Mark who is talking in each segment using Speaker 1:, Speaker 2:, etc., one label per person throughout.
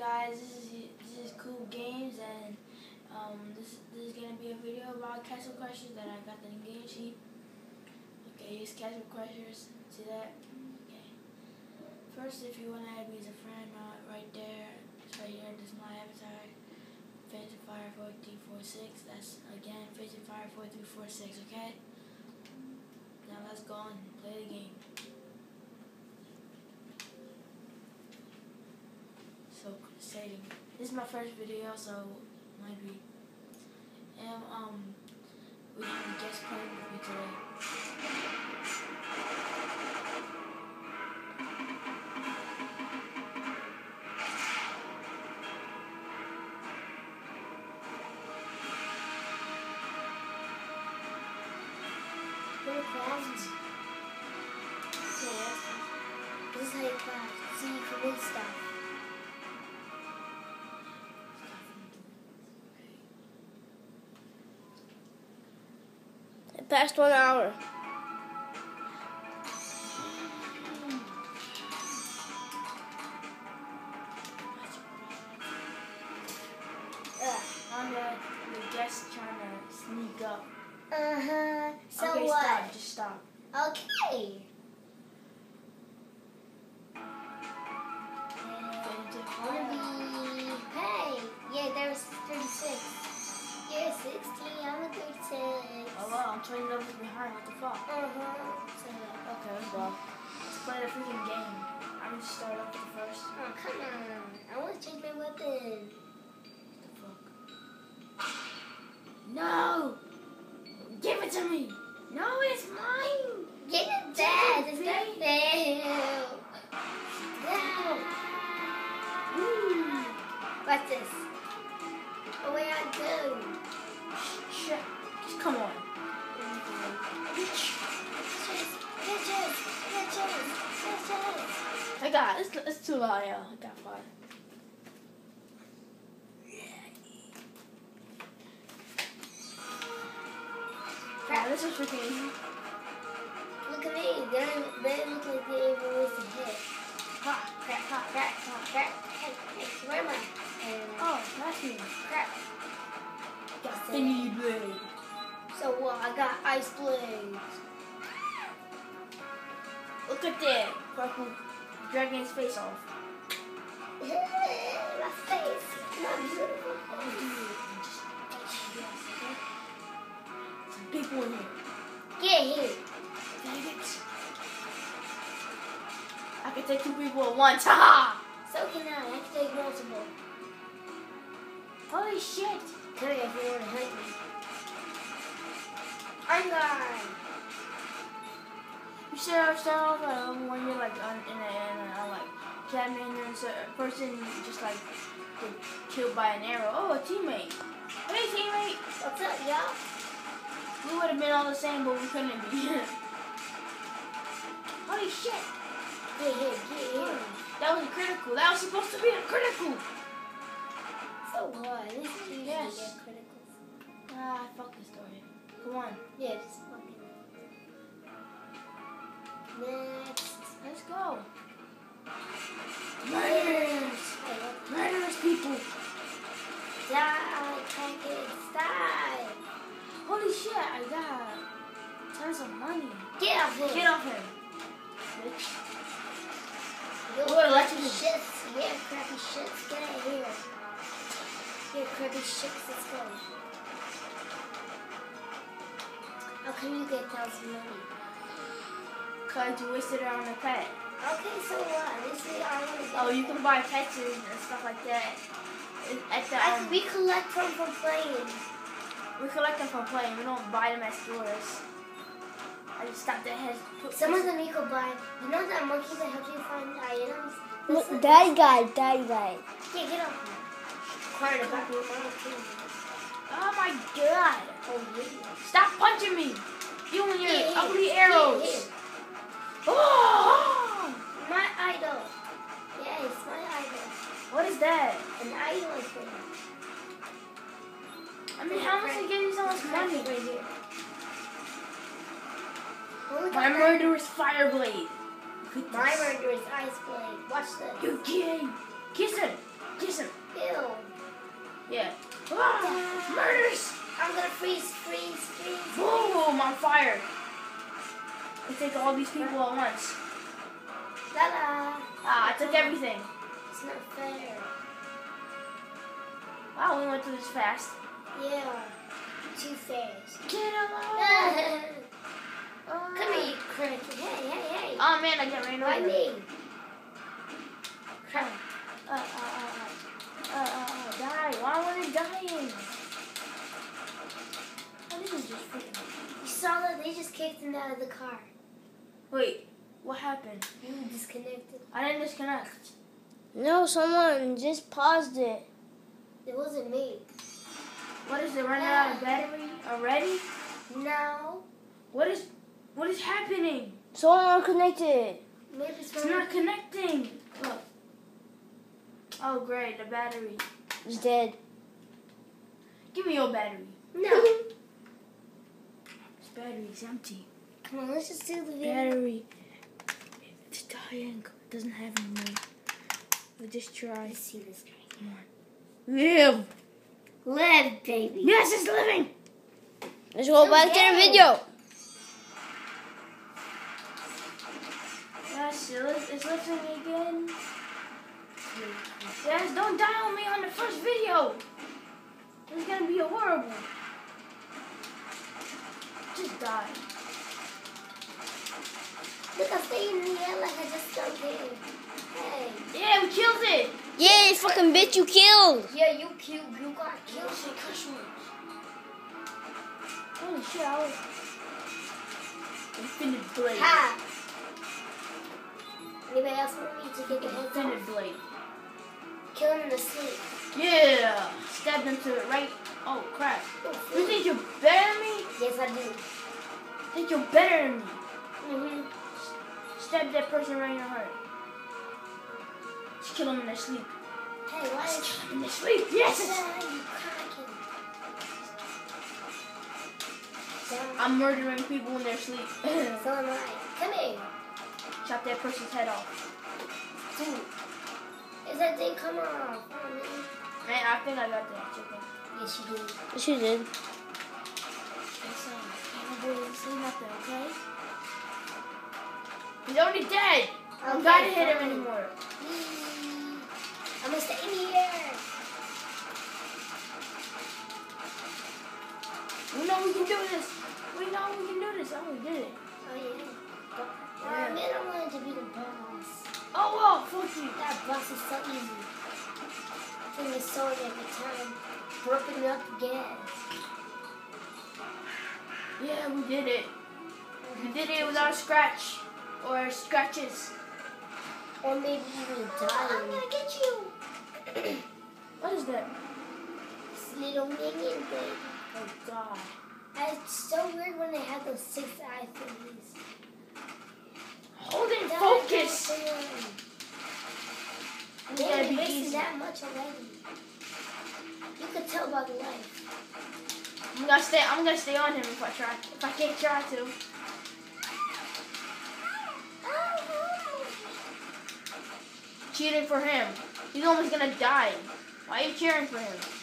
Speaker 1: guys, this is this is Cool Games, and um, this this is gonna be a video about Castle Crashers that I got the game sheet. Okay, it's Castle Crashers. See that? Okay. First, if you wanna add me as a friend, uh, right there, it's right here. This is my avatar. Face Fire four three four six. That's again Face Fire four three four six. Okay. Now let's go and play the game. So exciting. This is my first video, so might be. And um, we have a guest playing with me today.
Speaker 2: Past one hour.
Speaker 3: Ugh.
Speaker 1: I'm the, the guest trying to sneak up.
Speaker 3: Uh huh. So
Speaker 1: okay,
Speaker 3: what?
Speaker 1: stop. Just stop.
Speaker 3: Okay.
Speaker 1: It's,
Speaker 3: it's
Speaker 1: too loud, yeah. I got five. Yeah, this is freaking easy.
Speaker 3: Look at me. They they look like they even ways to hit.
Speaker 1: Ha!
Speaker 3: Crap, crap, crap, crap, crap. Hey, hey, where am I? And
Speaker 1: Oh, that's me.
Speaker 3: crap.
Speaker 1: Got thingy blade.
Speaker 3: So what? I got ice blades.
Speaker 1: Look at that. Purple dragging his face off.
Speaker 3: my face. My beautiful
Speaker 1: dude. Just touch this, okay? Some people in here.
Speaker 3: Get here.
Speaker 1: Dang it. I can take two people at once. Ha!
Speaker 3: So can I. I can take multiple.
Speaker 1: Holy shit.
Speaker 3: Come if you want to hurt me. I'm gone.
Speaker 1: Start off um, when you're like on, in a, in a like cabin and so a person just like get killed by an arrow. Oh, a teammate. Hey, teammate.
Speaker 3: What's up, y'all?
Speaker 1: We would have been all the same, but we couldn't be. Holy shit.
Speaker 3: Get here, get here.
Speaker 1: That was a critical. That was supposed to be a critical.
Speaker 3: So what? This is
Speaker 1: Yes.
Speaker 3: get criticals.
Speaker 1: Ah, fuck this story. Come on.
Speaker 3: Yeah, just fucking. Next.
Speaker 1: Let's go. Murderers. Murderous people.
Speaker 3: Die, pancakes, die.
Speaker 1: Holy shit, I got tons of money.
Speaker 3: Get off him.
Speaker 1: Get off him. Bitch.
Speaker 3: You
Speaker 1: What,
Speaker 3: crappy
Speaker 1: electric-
Speaker 3: shits. Yeah, crappy shits. Get out of here. Yeah, crappy shits. Let's go. How can you get thousand money?
Speaker 1: Cause you wasted it on a pet.
Speaker 3: Okay, so what? This is I want to.
Speaker 1: Oh, you can buy pets and stuff like that. At the,
Speaker 3: I,
Speaker 1: um,
Speaker 3: we collect from from playing.
Speaker 1: we collect them from playing. We don't buy them at stores. I just stopped at head. Put,
Speaker 3: Some of them you could buy. You know that monkey that helps you find items? That's like-
Speaker 2: That guy, that guy.
Speaker 3: Yeah, get off me. Quiet about it. I'm gonna kill you.
Speaker 1: Oh my god!
Speaker 3: Oh, yeah.
Speaker 1: Stop punching me! You and your
Speaker 3: Here, here.
Speaker 1: ugly
Speaker 3: Here,
Speaker 1: arrows! Oh!
Speaker 3: My idol. Yes, my idol.
Speaker 1: What is that?
Speaker 3: An idol thing.
Speaker 1: I mean, how much is getting so much money?
Speaker 3: right here. Well,
Speaker 1: My
Speaker 3: at that.
Speaker 1: murderous fire blade.
Speaker 3: My murder is ice blade. Watch this.
Speaker 1: You gay! Kiss him! Kiss him.
Speaker 3: Ew.
Speaker 1: Yeah. Ah, murders.
Speaker 3: I'm gonna freeze, freeze, freeze.
Speaker 1: Boom, I'm on fire. I take all these people at once.
Speaker 3: La la.
Speaker 1: Ah, I took everything.
Speaker 3: It's not fair.
Speaker 1: Wow, we went through this fast.
Speaker 3: Yeah. Too fast.
Speaker 1: Get along.
Speaker 3: Come
Speaker 1: along.
Speaker 3: here, cricket. Hey, hey, hey.
Speaker 1: Oh man, I got ran over.
Speaker 3: Why me?
Speaker 1: Uh, uh, uh, uh, uh, uh, die. Why am I dying? Oh, this is just freaking.
Speaker 3: You saw that they just kicked him out of the car.
Speaker 1: Wait, what happened?
Speaker 3: You disconnected.
Speaker 1: I didn't disconnect.
Speaker 2: No, someone just paused it.
Speaker 3: It wasn't me.
Speaker 1: What is it running out of battery already?
Speaker 3: No.
Speaker 1: What is, what is happening?
Speaker 2: Someone connected.
Speaker 3: Maybe it's
Speaker 1: It's
Speaker 3: from
Speaker 1: not connecting. Look. Oh great, the battery.
Speaker 2: It's dead.
Speaker 1: Give me your battery.
Speaker 3: No.
Speaker 1: This battery is empty.
Speaker 3: Come on, let's just do the.
Speaker 1: Battery. It's dying. It doesn't have any more. We'll just try.
Speaker 3: Let's see this guy.
Speaker 1: Come on. Live.
Speaker 3: Live, baby.
Speaker 1: Yes, it's living.
Speaker 2: Let's go
Speaker 3: So
Speaker 2: back to the video.
Speaker 1: Yes, it's living again. Yes, don't die on me on the first video. It's gonna be horrible. Just die.
Speaker 3: Look, I'm staying in the air like I just jumped in. Hey.
Speaker 1: Yeah, we killed it.
Speaker 2: Yeah, fucking bitch you killed.
Speaker 3: Yeah, you killed. You got killed.
Speaker 1: shit, cuss words. Holy shit, I was. Infinite blade.
Speaker 3: Ha! Anybody else want me to get the heads
Speaker 1: Infinite
Speaker 3: off?
Speaker 1: blade.
Speaker 3: Kill him in the sleep.
Speaker 1: Yeah. Stabbed into it right. Oh crap.
Speaker 3: Oh,
Speaker 1: You think you're better than me?
Speaker 3: Yes, I do.
Speaker 1: think you're better than me.
Speaker 3: Mm-hmm.
Speaker 1: Stab that person right in the heart. Just kill them in their sleep.
Speaker 3: Hey, why is
Speaker 1: Just kill them in their sleep. Yes.
Speaker 3: Yeah, you cracking? Down.
Speaker 1: I'm murdering people in their sleep.
Speaker 3: So am I. Come here.
Speaker 1: Chop that person's head off.
Speaker 3: Dude. Is that thing coming off? Oh, man.
Speaker 1: Man, I think I got that chicken.
Speaker 3: Yes, you did.
Speaker 2: She did.
Speaker 1: Listen, can't do say nothing, okay? He's already dead. I'm not
Speaker 3: Okay,
Speaker 1: gotta hit him anymore.
Speaker 3: I'm gonna stay in here.
Speaker 1: We know we can do this. We know we can do this. Oh, we did it.
Speaker 3: Oh, yeah.
Speaker 1: Yeah.
Speaker 3: man, I wanted to be the boss.
Speaker 1: Oh, wow, fuck you.
Speaker 3: That boss is so easy. Thing is so every time. Burping up again.
Speaker 1: Yeah, we did it. We did it without a scratch or scratches.
Speaker 3: Or maybe even dying. I'm gonna get you.
Speaker 1: What is that?
Speaker 3: This little minion thing.
Speaker 1: Oh, God.
Speaker 3: It's so weird when they have those six eye thingies.
Speaker 1: Hold it focus.
Speaker 3: die, die.
Speaker 1: It's
Speaker 3: They
Speaker 1: gotta be
Speaker 3: wasting that much already. You could tell by the light.
Speaker 1: I'm gonna stay. I'm gonna stay on him if I try. If I can't try to. Cheating for him. He's almost gonna die. Why are you cheering for him?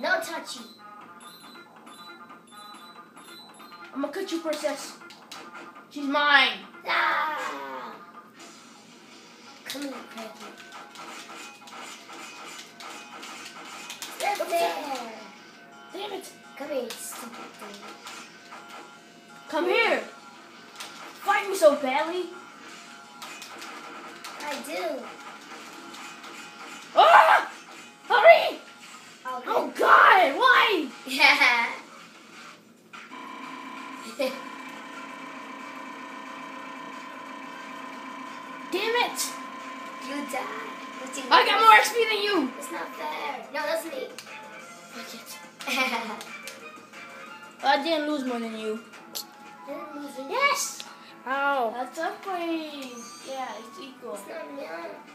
Speaker 3: No touchy.
Speaker 1: I'm gonna cut you, princess. She's mine.
Speaker 3: Ah! Come here, Cracky. Step there.
Speaker 1: Damn it.
Speaker 3: Come here, stupid thing.
Speaker 1: Come here. Fight me so badly.
Speaker 3: I do.
Speaker 1: Ah! Hurry!
Speaker 3: Oh,
Speaker 1: God! Why?
Speaker 3: Yeah.
Speaker 1: Damn it!
Speaker 3: you die. But you
Speaker 1: I got more XP than you.
Speaker 3: It's not fair. No, that's me.
Speaker 1: Fuck it. I didn't lose more than you.
Speaker 3: Didn't lose it.
Speaker 1: Yes!
Speaker 2: Ow.
Speaker 1: That's upgrade. Yeah, it's equal.
Speaker 3: It's not me.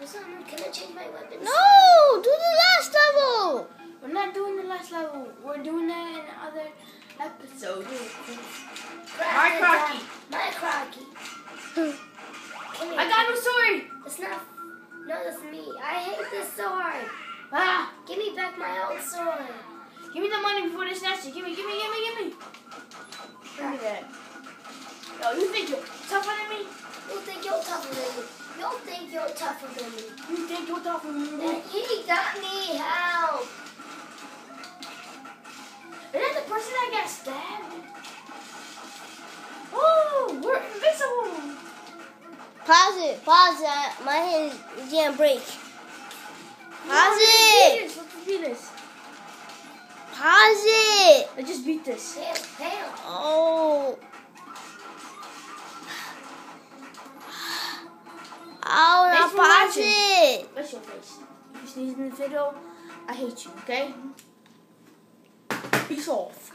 Speaker 3: It's not me. Can I change my weapons?
Speaker 2: No! Do the last level!
Speaker 1: We're not doing the last level. We're doing that in other episodes. My Crocky.
Speaker 3: My Crocky.
Speaker 1: I got no sword!
Speaker 3: It's not. No, that's me. I hate this sword.
Speaker 1: Ah!
Speaker 3: Give me back my old sword.
Speaker 1: Give me the money before they snatch it. Give me, give me, give me, give me. Give me that. Yo, you think you're tougher than me?
Speaker 3: You think you're tougher than me? You think you're tougher than me?
Speaker 1: You think you're tougher than me?
Speaker 3: And he got me help.
Speaker 1: Stabbed? Oh, we're invisible.
Speaker 2: Pause it. Pause it. My hand is gonna break. Pause it.
Speaker 1: Let's beat this.
Speaker 2: Pause it.
Speaker 1: Let's just beat this.
Speaker 3: Damn, damn.
Speaker 2: Oh. Oh, now pause
Speaker 1: watching.
Speaker 2: it.
Speaker 1: What's your face? You sneeze in the video, I hate you, okay? Peace off.